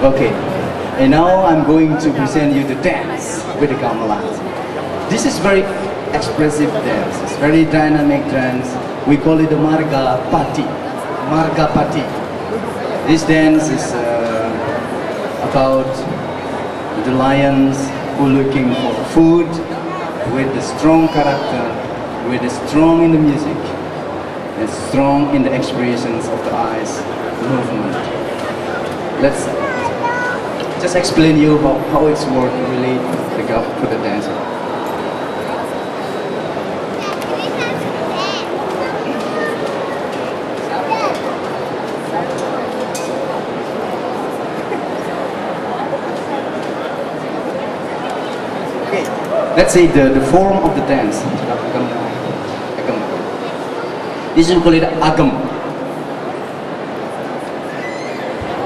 Okay, and now I'm going to present you the dance with the gamelan. This is very expressive dance. It's very dynamic dance. We call it the Marga Pati. Marga Pati. This dance is uh, about the lions who are looking for food with a strong character, with a strong in the music, and strong in the expressions of the eyes movement. Let's just explain you how, how it's work really to go for the dancer. Okay, let's say the, the form of the dance. Agem. Agem. This is called agem.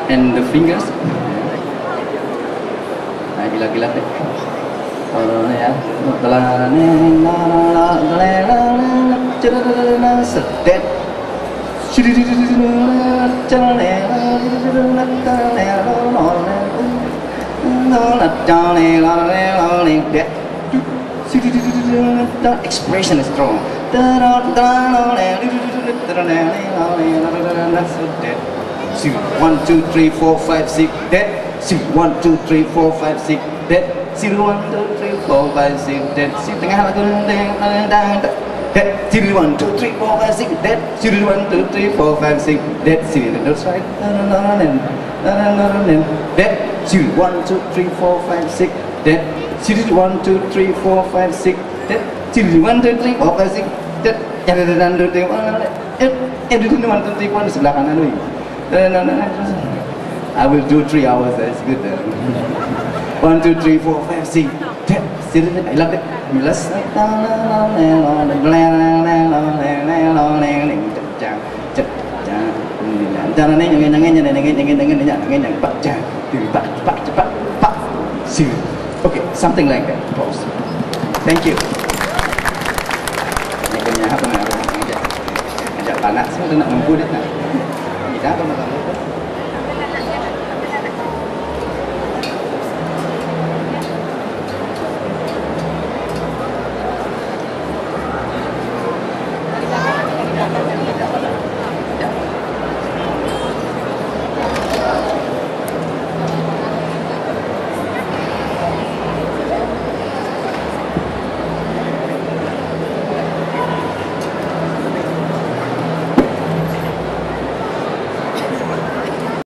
And the fingers. Nah, gila-gila deh. Kalau ya, sedet. Expression is strong. One, two, three, four, five, six, dead. One, two, three, four, five, six, dead. One, two, three, four, five, six, dead. Tengah lagu dead. One, two, three, four, five, six, dead. One, two, three, four, five, six, dead. Sini the other side. Dead. One, two, three, four, five, six, dead. One, two, three, four, five, six, dead. One, two, three, four, five, six, dead. One, two, three, one, one, two, three, one sebelah kanan ni. I will do three hours. That's good. Then. One, two, three, four, five, six, ten. Still, I love it. I mean, let's. Okay, something like that. Pause. Thank you. Nhà hát tôi nào, anh chạy bà nạn, sao tôi nặng mình vui đấy nào. Gì đó tôi mà làm